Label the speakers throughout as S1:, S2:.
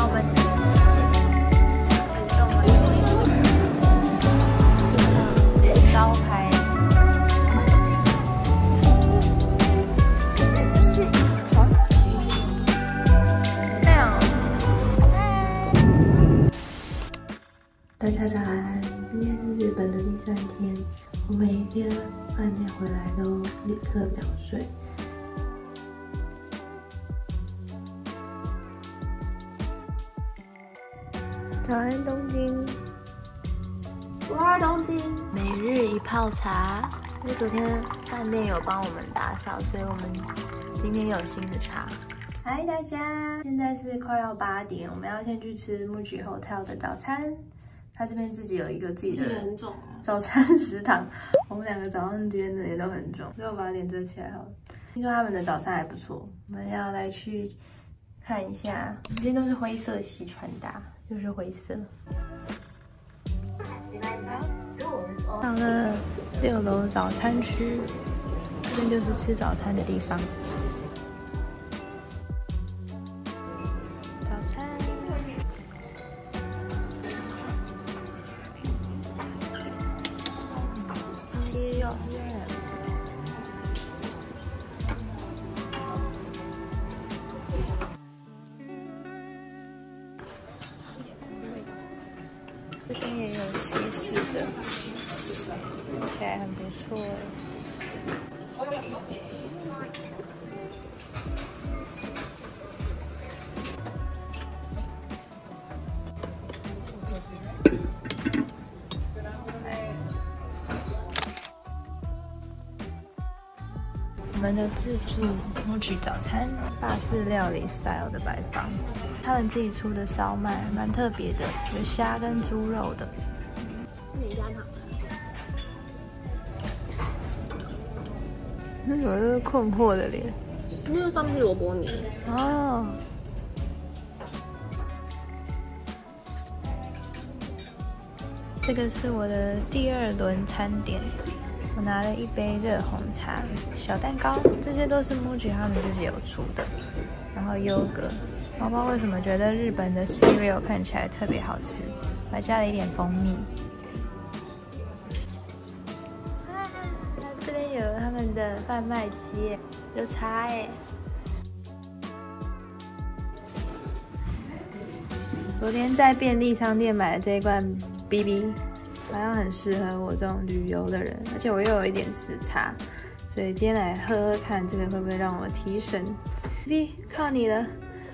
S1: 把我们招牌。是，这样。
S2: 大家早安，今天是日本的第三天，我每一天饭店回来都立刻秒睡。
S1: 早安，东京。
S2: 哇，东京！
S1: 每日一泡茶，因为昨天饭店有帮我们打扫，所以我们今天有新的茶。嗨，大家，现在是快要八点，我们要先去吃 Muji Hotel 的早餐。他这边自己有一个自己的早餐食堂，我们两个早上今天的也都很重，所以我把脸遮起来好了。听说他们的早餐还不错，我们要来去看一下。今天都是灰色系穿搭。就是灰色。上了六楼早餐区，这边就是吃早餐的地方。自助木吉早餐，法式料理 style 的摆放。他们自己出的烧麦蛮特别的，有虾跟猪肉的。是哪家糖那怎么是困惑的脸？
S3: 因为上面是萝卜泥。哦。
S1: 这个是我的第二轮餐点，我拿了一杯热红茶、小蛋糕，这些都是 Muji 他们自己有出的，然后优格。宝宝为什么觉得日本的 cereal 看起来特别好吃？还加了一点蜂蜜。这边有他们的贩卖机，有茶哎。昨天在便利商店买的这一罐 BB，好像很适合我这种旅游的人，而且我又有一点时差，所以今天来喝喝看，这个会不会让我提神？B，靠你了。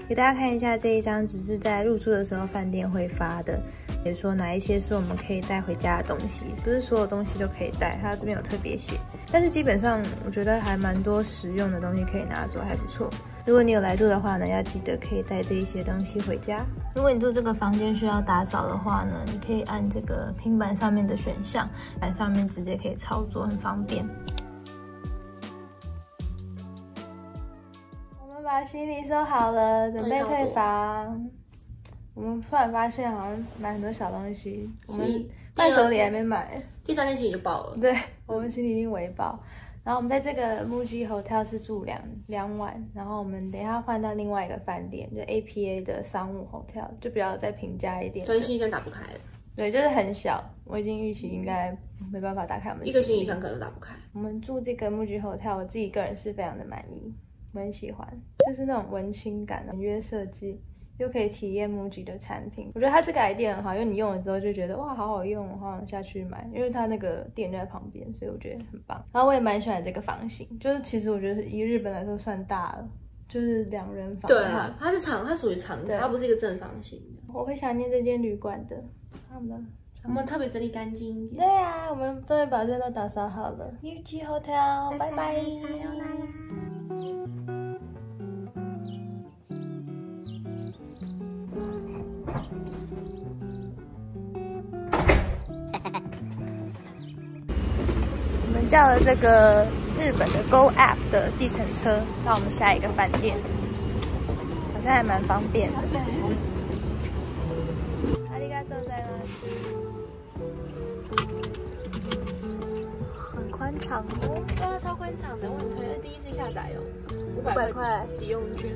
S1: 给大家看一下这一张，只是在入住的时候饭店会发的，也说哪一些是我们可以带回家的东西，不是所有东西都可以带，它这边有特别写，但是基本上我觉得还蛮多实用的东西可以拿走，还不错。如果你有来住的话呢，要记得可以带这一些东西回家。如果你住这个房间需要打扫的话呢，你可以按这个平板上面的选项，板上面直接可以操作，很方便。把行李收好了，准备退房。我们突然发现，好像买很多小东西，我们伴手礼还没买。
S3: 第三天行李就爆了。
S1: 对，我们行李已经围爆。然后我们在这个 Muji Hotel 是住两两晚，然后我们等一下换到另外一个饭店，就 APA 的商务 Hotel，就比较再平价一点。
S3: 对，行李箱打不开。
S1: 对，就是很小，我已经预期应该没办法打开我们
S3: 一个行李箱，可能打不开。
S1: 我们住这个 Muji Hotel，我自己个人是非常的满意。我很喜欢，就是那种文青感的简约设计，又可以体验 MUJI 的产品。我觉得它这个 idea 很好，因为你用了之后就觉得哇，好好用，好想下去买。因为它那个店就在旁边，所以我觉得很棒。然后我也蛮喜欢这个房型，就是其实我觉得以日本来说算大了，就是两人房。
S3: 对啊，它是长，它属于长的，它不是一个正方形
S1: 的。我会想念这间旅馆的，他们
S3: 我们特别整理干净一点。
S1: 对啊，我们终于把这边都打扫好了。MUJI Hotel，拜拜。叫了这个日本的 Go App 的计程车，到我们下一个饭店，好像还蛮方便的。阿里嘎多在吗？很宽敞哦，
S3: 对啊，超宽敞的，我很推，第一次下载哦，五百块抵用券。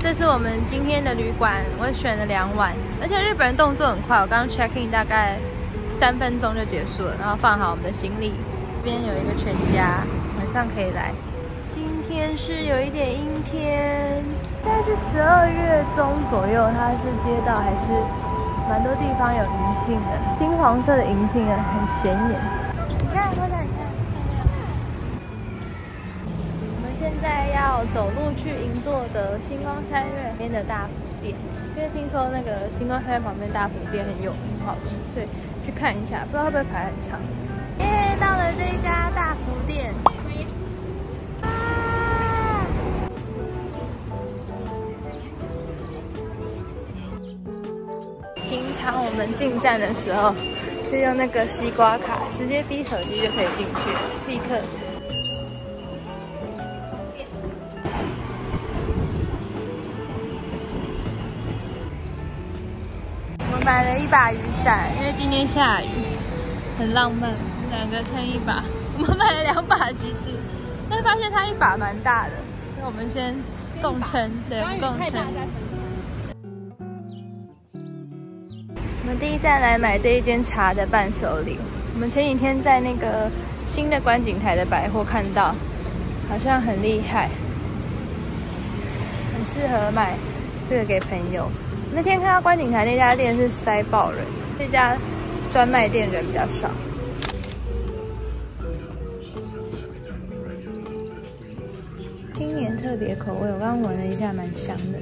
S1: 这是我们今天的旅馆，我选了两晚，而且日本人动作很快，我刚 check in 大概三分钟就结束了，然后放好我们的行李。这边有一个全家，晚上可以来。今天是有一点阴天，但是十二月中左右，它是街道还是蛮多地方有银杏的，金黄色的银杏啊，很显眼。你看，我想你看。我们现在要走路去银座的星光三月边的大福店，因为听说那个星光三月旁边大福店很有名，很好吃，所以去看一下，不知道会不会排很长。耶，到了这一家大福店。平常我们进站的时候，就用那个西瓜卡，直接逼手机就可以进去，立刻。买了一把雨伞，因为今天下雨，很浪漫，两个撑一把。我们买了两把，其实，但发现它一把蛮大的，所以我们先共撑，对，共撑。我们第一站来买这一间茶的伴手礼。我们前几天在那个新的观景台的百货看到，好像很厉害，很适合买这个给朋友。那天看到观景台那家店是塞爆人，这家专卖店人比较少。今年特别口味，我刚刚闻了一下，蛮香的，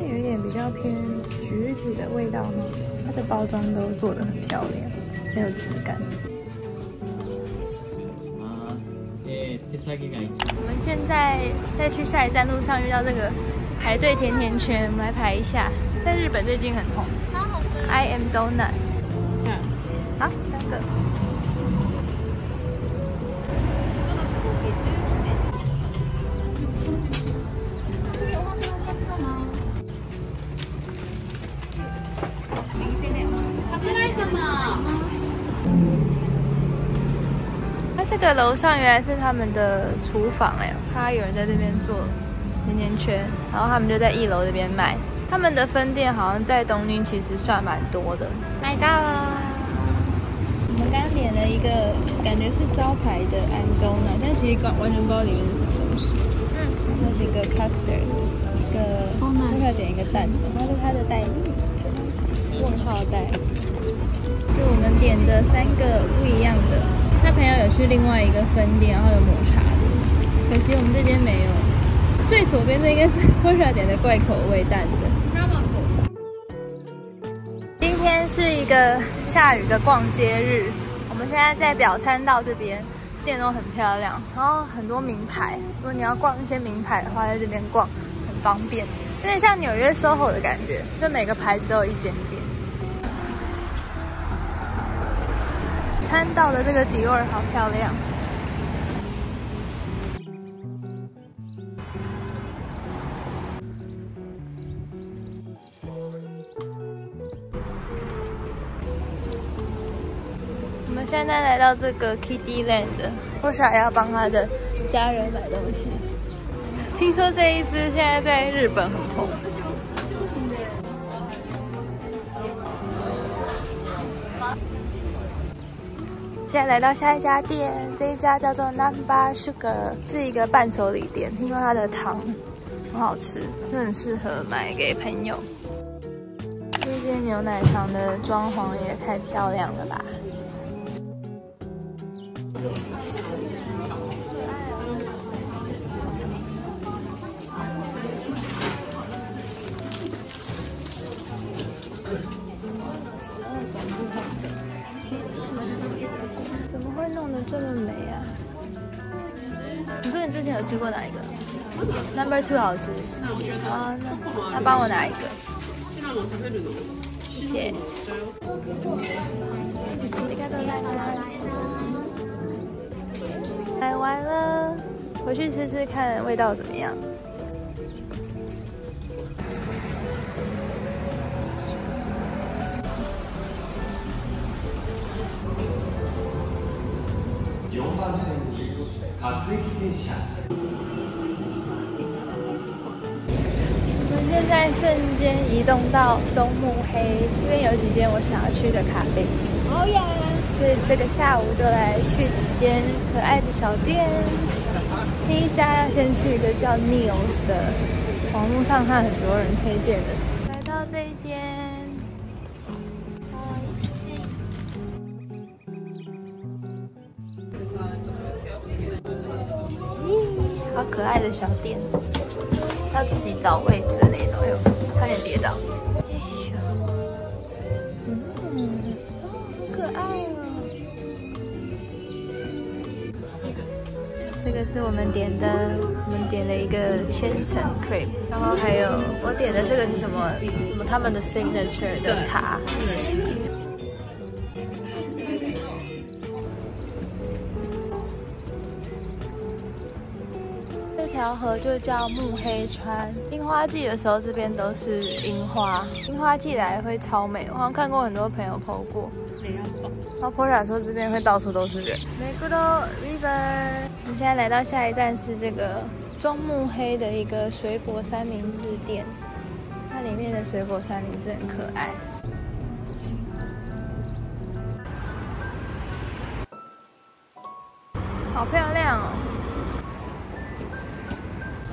S1: 有一点比较偏橘子的味道呢。它的包装都做得很漂亮，很有质感。我们现在在去下一站路上遇到这个排队甜甜圈，我们来排一下。在日本最近很红，I am donut。嗯，好，三个。它这个楼上原来是他们的厨房哎，看到有人在这边做甜甜圈，然后他们就在一楼这边卖。他们的分店好像在东京，其实算蛮多的。买到了，我们刚刚点了一个感觉是招牌的 I'm donut，但其实完完全不知道里面是什么东西。嗯，那是一个 custard，一个，再要点一个蛋，然后是它的袋子，问号袋，是我们点的三个不一样的。他朋友有去另外一个分店，然后有抹茶的，可惜我们这间没有。最左边这应该是 温热点的怪口味蛋的。今天是一个下雨的逛街日，我们现在在表参道这边，店都很漂亮，然后很多名牌。如果你要逛一些名牌的话，在这边逛很方便，有点像纽约 SOHO 的感觉，就每个牌子都有一间店。参道的这个迪奥好漂亮。在来到这个 Kitty Land，或许还要帮他的家人买东西。听说这一只现在在日本很红。现在来到下一家店，这一家叫做 Number Sugar，是一个伴手礼店。听说它的糖很好吃，就很适合买给朋友。这间牛奶糖的装潢也太漂亮了吧！怎么会弄得这么美啊？你说你之前有吃过哪一个？Number Two 好吃。啊，那那帮我拿一个。谢谢。买完了，回去吃吃看味道怎么样。
S4: 4番線に各駅停車
S1: 我们现在瞬间移动到中目黑，这边有几间我想要去的咖啡厅。
S3: 好呀！
S1: 所以这个下午就来去几间可爱的小店。第一家要先去一个叫 Neos 的，网络上看很多人推荐的。来到这一间，咦，好可爱的小店，要自己找位置我们点的，我们点了一个千层 crepe，然后还有我点的这个是什么？什么他们的 signature 的茶。这条河就叫木黑川。樱花季的时候，这边都是樱花。樱花季来会超美，我好像看过很多朋友 PO 过。然后 p o r a 说这边会到处都是人。Meguro River，我们现在来到下一站是这个中目黑的一个水果三明治店，它里面的水果三明治很可爱。好漂亮哦！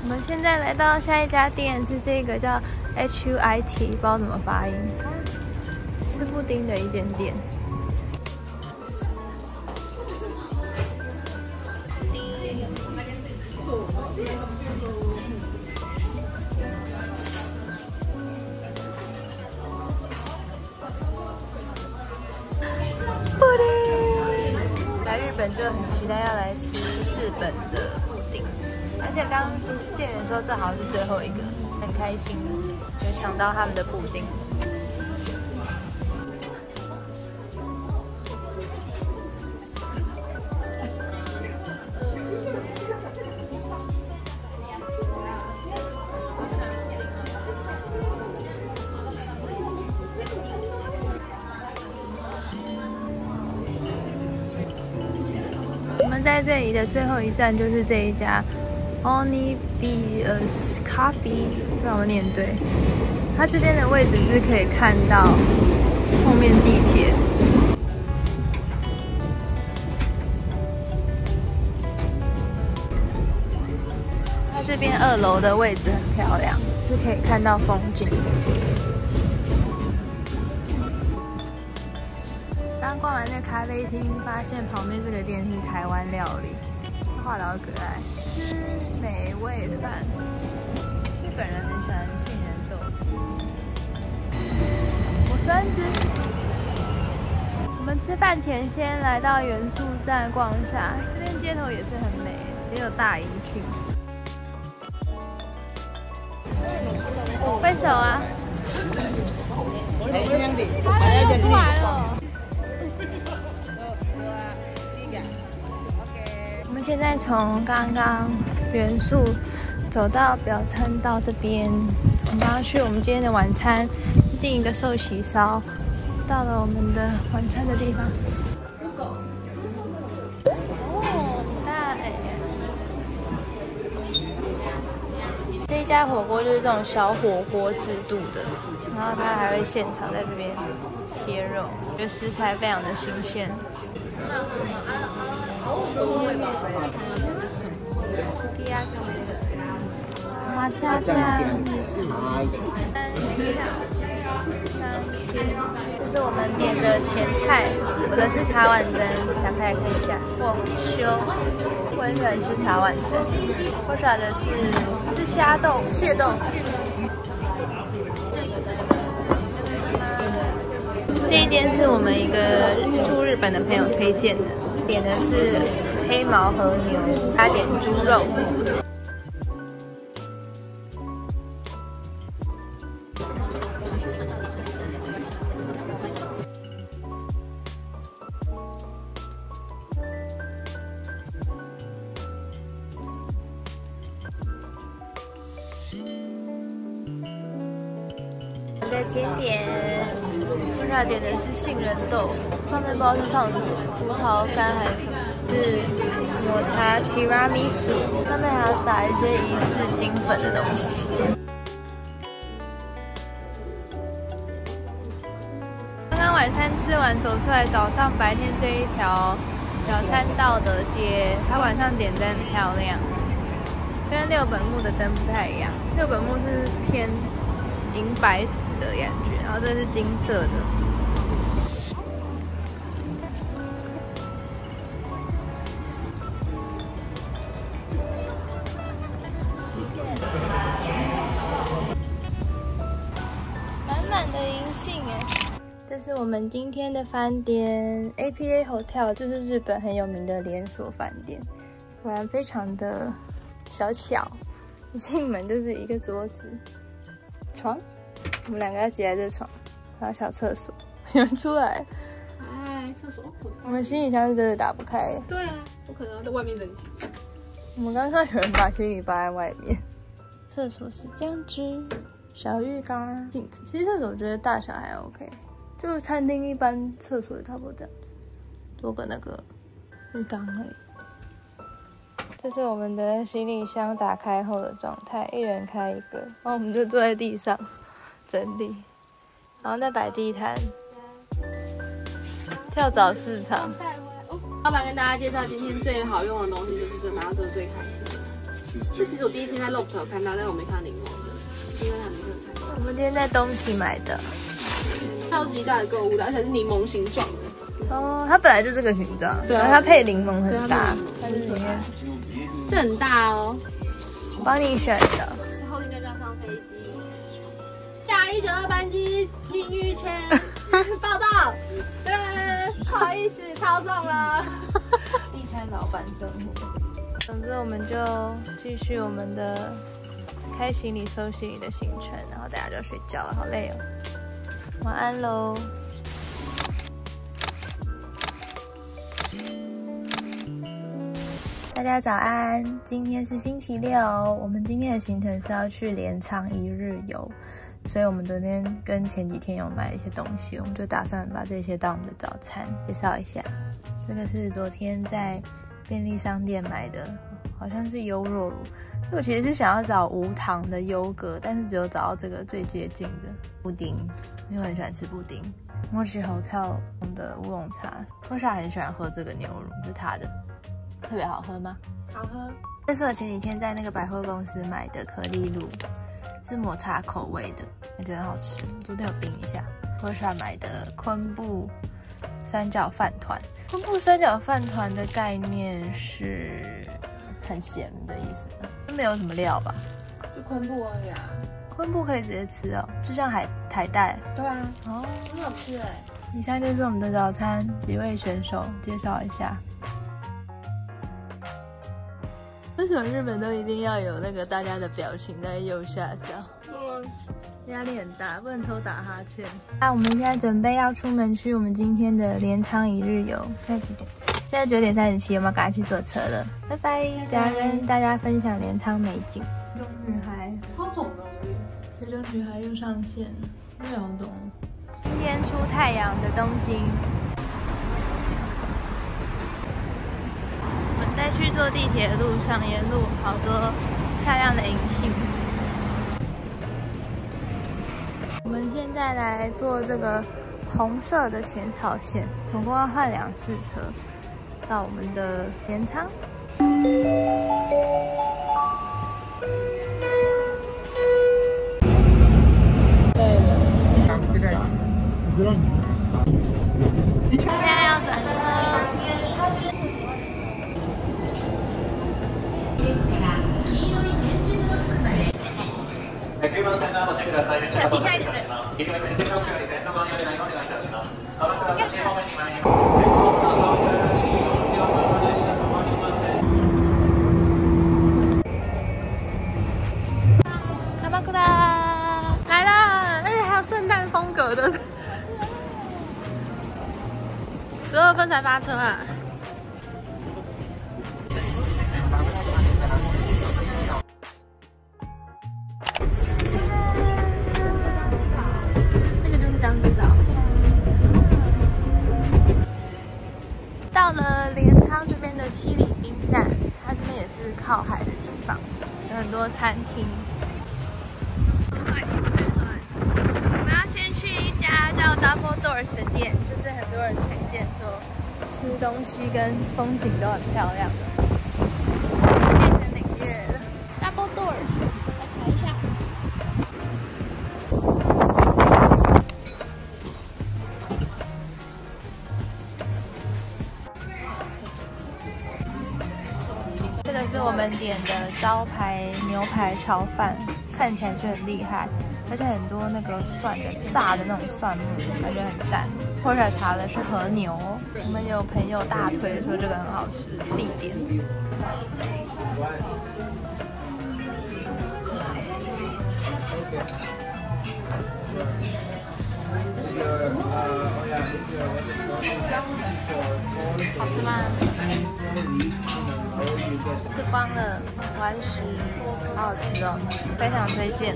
S1: 我们现在来到下一家店是这个叫 H U I T，不知道怎么发音，吃布丁的一间店。的布丁，而且刚刚店员说正好是最后一个，很开心有抢到他们的布丁。的最后一站就是这一家 Onibius Coffee，不知道我念对。它这边的位置是可以看到后面地铁。它这边二楼的位置很漂亮，是可以看到风景。咖啡厅，发现旁边这个店是台湾料理，画的好可爱，吃美味饭。日本人很喜欢杏仁豆腐。我孙子。我们吃饭前先来到元素站逛一下，这边街头也是很美，也有大银杏。挥手啊！他出来了。现在从刚刚元素走到表参道这边，我们要去我们今天的晚餐，订一个寿喜烧。到了我们的晚餐的地方。哦，大哎！这一家火锅就是这种小火锅制度的，然后他还会现场在这边切肉，觉得食材非常的新鲜。麻酱酱，三三千，这是我们点的前菜，我的是茶碗蒸，打开来看一下。哇，修，我很喜欢吃茶碗蒸。我耍的是是虾豆、蟹豆。这一间是我们一个住日本的朋友推荐的，点的是黑毛和牛，他点猪肉。我的甜点，现在点的是杏仁豆，上面不知道是放什么，葡萄干还是什么？是抹茶提拉米苏，上面还要撒一些疑似金粉的东西。刚刚晚餐吃完，走出来，早上白天这一条小餐道的街，它晚上点灯很漂亮，跟六本木的灯不太一样。六本木是偏银白紫的感觉，然后这是金色的。我们今天的饭店 APA Hotel，就是日本很有名的连锁饭店。果然非常的小巧，一进门就是一个桌子、床，我们两个要挤在这床，还有小厕所。有人出来，
S3: 哎，厕所，
S1: 我们行李箱是真的打不开。
S3: 对啊，不可能要在外面冷气。
S1: 我们刚刚有人把行李放在外面。厕所是这样子，小浴缸、镜子。其实厕所我觉得大小还 OK，就餐厅一般厕所也差不多这样子，多个那个浴缸而已。这是我们的行李箱打开后的状态，一人开一个，然后我们就坐在地上整理，然后再摆地摊，跳蚤市场。
S3: 老板跟大家介绍今天最好用的东西就是这，拿到这个最开心的。这其实我第一天在 Loft 有看到，但是我没看到柠檬的，因为还没有看到。
S1: 我们今天在东体买的。
S3: 超级大的购物袋，而且是柠檬形状的。
S1: 哦，它本来就这个形状，
S3: 对啊
S1: 然后它配柠檬很
S3: 对
S1: 搭它，是里面
S3: 这很大哦。
S1: 我帮你选的。
S3: 后天就要上飞机，下一九二班机林玉圈报道。对，不好意思，超重了。
S1: 地摊老板生活。总之，我们就继续我们的开行李、收行李的行程，然后大家就睡觉了，好累哦。晚安喽。大家早安，今天是星期六，我们今天的行程是要去镰仓一日游，所以我们昨天跟前几天有买一些东西，我们就打算把这些当我们的早餐介绍一下。这个是昨天在便利商店买的，好像是优酪乳。我其实是想要找无糖的优格，但是只有找到这个最接近的布丁，因为我很喜欢吃布丁。Mochi Hotel 的乌龙茶 c h 很喜欢喝这个牛乳，就它的，特别好喝吗？
S3: 好喝。
S1: 这是我前几天在那个百货公司买的可丽露，是抹茶口味的，感觉得很好吃。昨天有冰一下。c h 买的昆布三角饭团，昆布三角饭团的概念是很咸的意思吗？这没有什么料吧？
S3: 就昆布而已啊。
S1: 昆布可以直接吃哦，就像海海带
S3: 对啊，
S1: 哦。
S3: 很好吃哎。
S1: 以上就是我们的早餐，几位选手介绍一下。为什么日本都一定要有那个大家的表情在右下角？压力很大，不能偷打哈欠。那我们现在准备要出门去我们今天的镰仓一日游。现在几点？现在九点三十七，我们赶快去坐车了。拜拜！等下跟大家分享镰仓美景。中女孩，
S3: 超肿的。
S1: 这中女孩又上线了，不了懂。今天出太阳的东京。我们在去坐地铁的路上，沿路好多漂亮的银杏。我们现在来坐这个红色的浅草线，总共要换两次车到我们的镰仓。累了。现在要转车。底下一点格的。十二分才发车啊！那个就是江之岛。到了镰仓这边的七里滨站，它这边也是靠海的地方，有很多餐厅。我们要先去一家叫店，就是很多人推荐说吃东西跟风景都很漂亮的。变成领略了 Double Doors，来排一下。这个是我们点的招牌牛排炒饭，看起来就很厉害，而且很多那个蒜的炸的那种蒜末，感觉很赞。或者茶的是和牛，我们有朋友大推说这个很好吃，必点。好吃吗？吃光了，完食，好好吃哦，非常推荐。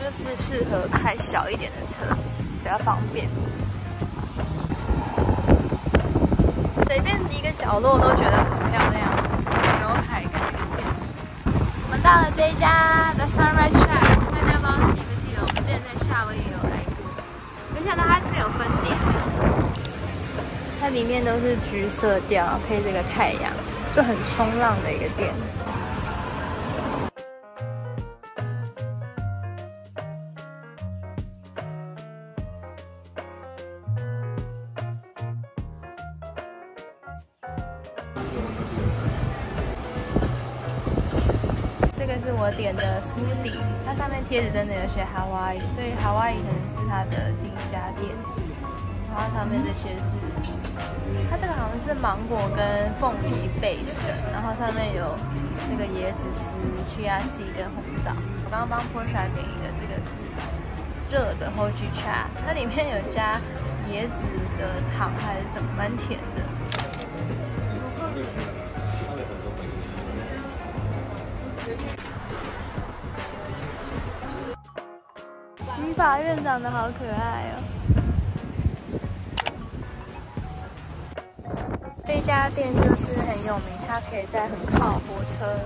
S1: 就是适合开小一点的车，比较方便。随便一个角落都觉得很漂亮，有海跟那个建筑。我们到了这一家 The Sunrise Shack，大家不知道记不记得我们之前在夏威夷有来过，没想到它这边有分店，它里面都是橘色调配这个太阳，就很冲浪的一个店。写 Hawaii，所以 Hawaii 可能是它的第一家店。然后上面这些是，它这个好像是芒果跟凤梨 base 的，然后上面有那个椰子丝、chia seed 跟红枣。我刚刚帮 Porsche 点一个，这个是热的 Hojicha，它里面有加椰子的糖还是什么，蛮甜的。法院长得好可爱哦。这家店就是很有名，它可以在很靠火车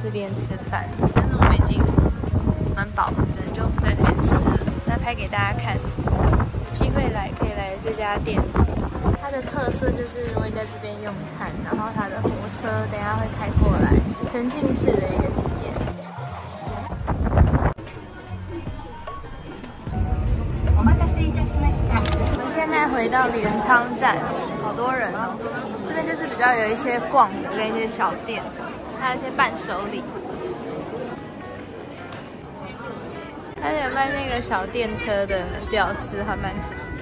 S1: 这边吃饭，但是我们已经蛮饱，可能就不在这边吃了。那拍给大家看，有机会来可以来这家店。它的特色就是，如果你在这边用餐，然后它的火车等下会开过来，沉浸式的一个回到镰仓站，好多人哦。这边就是比较有一些逛的跟一些小店，还有一些伴手礼。他有卖那个小电车的屌丝，还蛮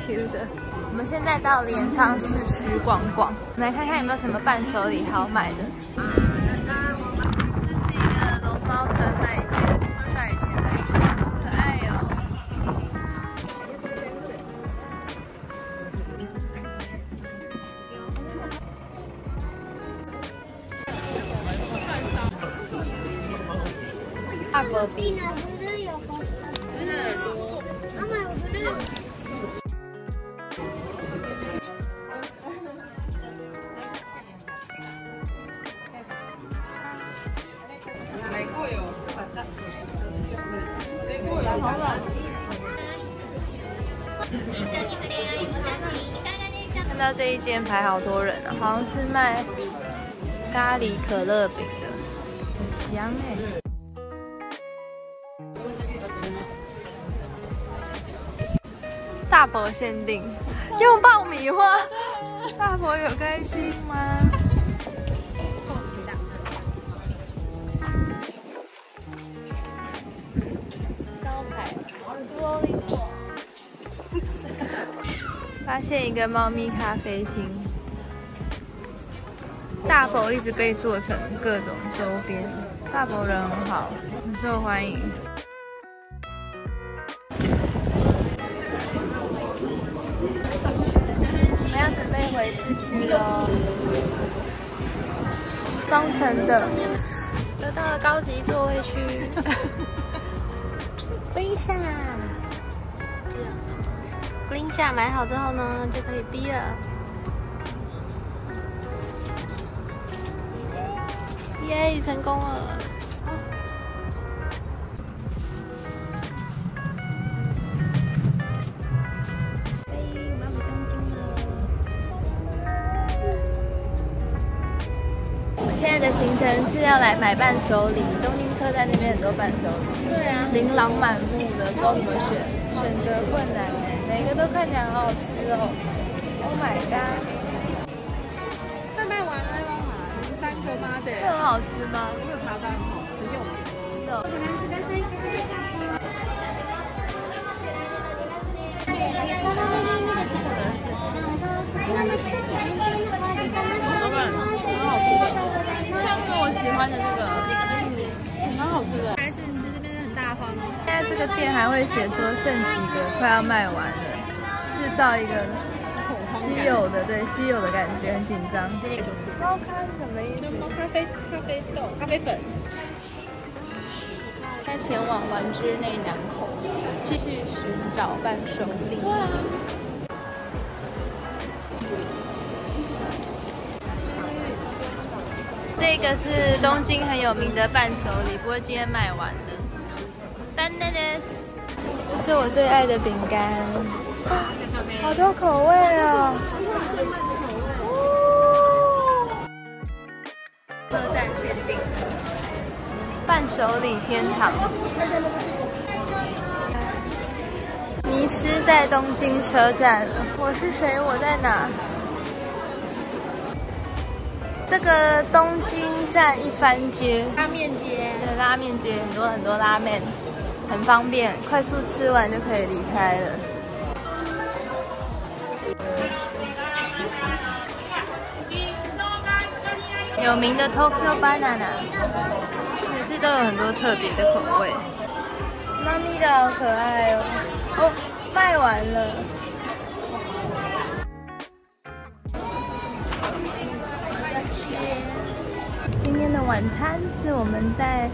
S1: Q 的。我们现在到镰仓市区逛逛，我们来看看有没有什么伴手礼好买的。排好多人啊，好像是卖咖喱可乐饼的，很香哎、大伯限定，用爆米花，大伯有开心吗？发现一个猫咪咖啡厅，大佛一直被做成各种周边，大佛人很好，很受欢迎。我们要准备回市区喽，双层的，得到了高级座位区，飞下。拎下买好之后呢，就可以逼了。耶，成功了！现在的行程是要来买伴手礼，东京车站那边很多伴手礼，对啊，琳琅满目的，不知道怎么选，选择困难哎。每个都看起来好好吃哦！Oh my god！
S3: 三个八的，
S1: 这很好吃吗？
S3: 这个茶单很好吃，用
S1: 是哦。
S3: 老板，蛮好吃的，像我喜欢的这个，蛮好吃的。还是吃
S1: 在这个店还会写说剩几个，快要卖完了，制造一个稀有的，对稀有的感觉，很紧张。
S3: 这个就是
S1: 猫咖是什么意思？
S3: 猫咖啡、咖啡豆、咖啡粉。
S1: 现在前往丸之内南口，继续寻找伴手礼。这个是东京很有名的伴手礼，不过今天卖完了。丹丹的，这是我最爱的饼干，好多口味啊。车站限定伴手礼天堂。迷失在东京车站了，我是谁？我在哪？这个东京站一番街，
S3: 拉面街，
S1: 对，拉面街很多很多拉面，很方便，快速吃完就可以离开了。有名的 Tokyo Banana，每次都有很多特别的口味。妈咪的好可爱哦！哦，卖完了。今天的晚餐是我们在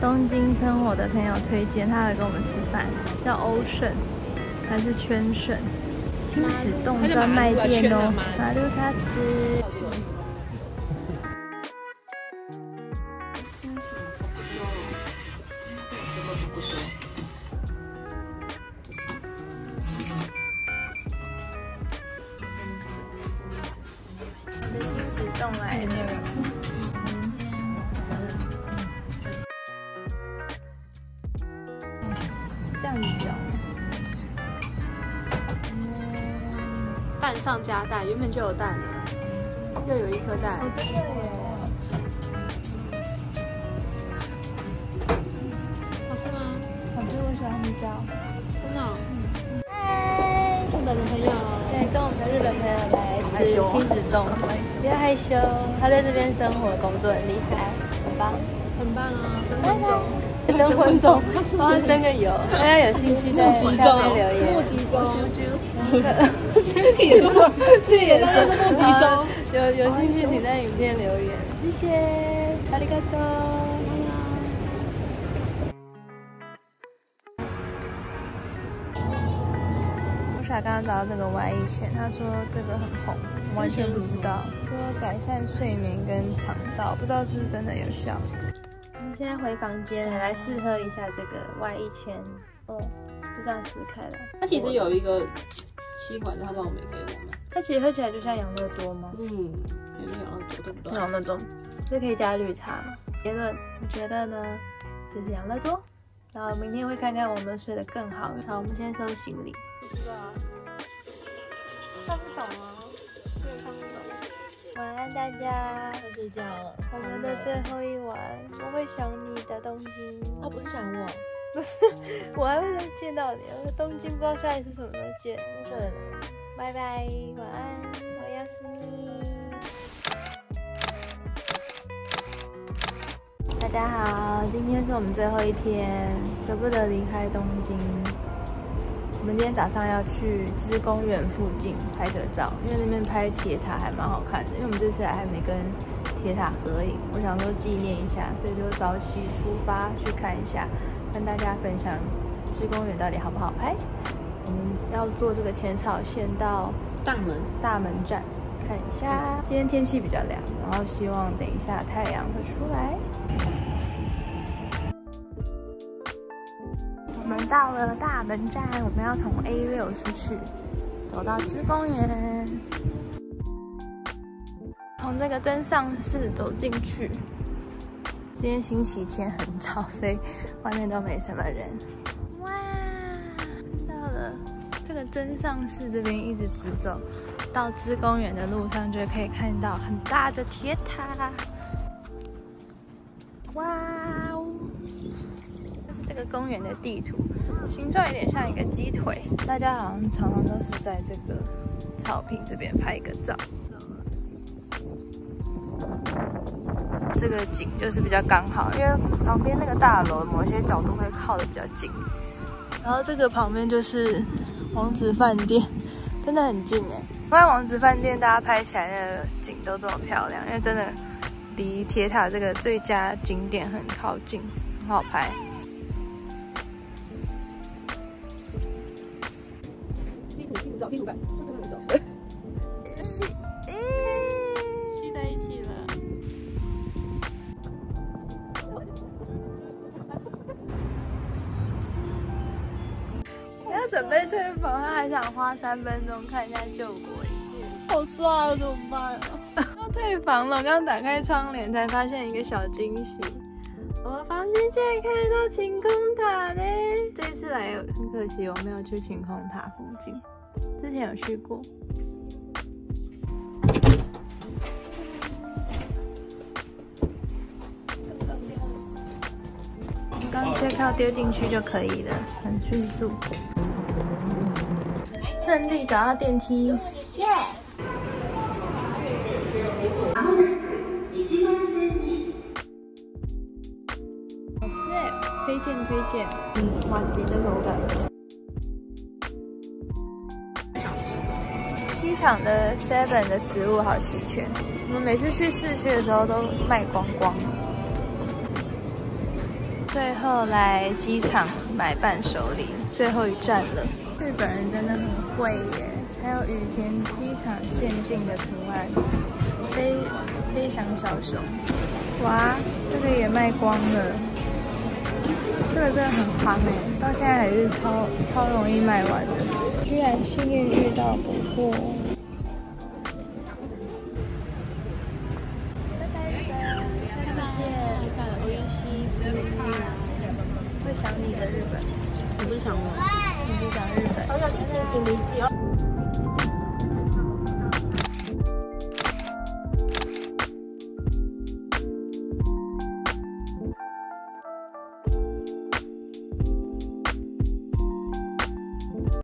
S1: 东京生活的朋友推荐，他来跟我们吃饭，叫欧盛还是圈盛亲子冻专卖店哦，马路卡斯。亲子冻来了。
S3: 蛋上加蛋，原本就有蛋了，又有一颗蛋。
S1: 真的耶。
S3: 好吃吗？
S1: 好吃，我喜欢黑椒。
S3: 真的哦。
S1: 嗨，
S3: 日本的朋友，
S1: 对，跟我们的日本朋友来吃
S3: 害羞
S1: 亲子粽，不要害羞，他在这边生活工作很厉害，很棒。
S3: 很棒啊，真的中。
S1: 征婚中，帮他征个友，大家有兴趣在
S3: 募集
S1: 下面留言。自己说，自色说，
S3: 不集中。
S1: 有有兴趣，请在影片留言。谢谢，阿里嘎多。我查刚刚找到这个 Y 一千，他说这个很红，完全不知道。说改善睡眠跟肠道，不知道是不是真的有效。我们现在回房间，来试喝一下这个 Y 一千。哦，就这样撕开了。
S3: 它其实有一个。吸管，他帮我们给我们。
S1: 它其实喝起来就像养乐多吗？
S3: 嗯，有点养乐多，对不对？
S1: 养乐多，这可以加绿茶吗？结论，我觉得呢，就是养乐多。然后明天会看看我们睡得更好。好，我们先收行李。
S3: 不知道啊，看不懂啊，我也看不懂。
S1: 晚安，大家。
S3: 要睡觉了，
S1: 我们的最后一晚，我会想你的东西。
S3: 他，不是想我，
S1: 我还会再见到你。我的东京不知道下一次什么时候见。拜拜，晚安，我要思你。大家好，今天是我们最后一天，舍不得离开东京。我们今天早上要去芝公园附近拍个照，因为那边拍铁塔还蛮好看的。因为我们这次来还没跟铁塔合影，我想说纪念一下，所以就早起出发去看一下，跟大家分享芝公园到底好不好拍。我们要坐这个浅草线到
S3: 大门，
S1: 大门站看一下。今天天气比较凉，然后希望等一下太阳会出来。我们到了大门站，我们要从 A 六出去，走到芝公园，从这个真上寺走进去。今天星期天很早，所以外面都没什么人。哇！到了这个真上寺这边，一直直走到芝公园的路上，就可以看到很大的铁塔。哇哦！这是这个公园的地图，形状有点像一个鸡腿。大家好像常常都是在这个草坪这边拍一个照。这个景就是比较刚好，因为旁边那个大楼某些角度会靠的比较近。然后这个旁边就是王子饭店，真的很近哎！发现王子饭店大家拍起来的景都这么漂亮，因为真的离铁塔这个最佳景点很靠近，很好拍。
S3: 屁股屁股照屁股感，
S1: 准备退房，他还想花三分钟看一下救国影片，好帅啊！怎么办啊？要退房了，我刚打开窗帘才发现一个小惊喜，我房间竟然看得到晴空塔嘞！这次来很可惜，我没有去晴空塔附近，之前有去过。刚缺靠丢进去就可以了，很迅速。顺利找到电梯，耶！好吃哎，推荐推荐。嗯，哇，自己的口感。机场的 Seven 的食物好齐全，我们每次去市区的时候都卖光光。最后来机场买伴手礼，最后一站了。日本人真的很会耶，还有羽田机场限定的图案，飞飞翔小熊。哇，这个也卖光了，这个真的很夯哎，到现在还是超超容易卖完的。居然幸运遇到不错。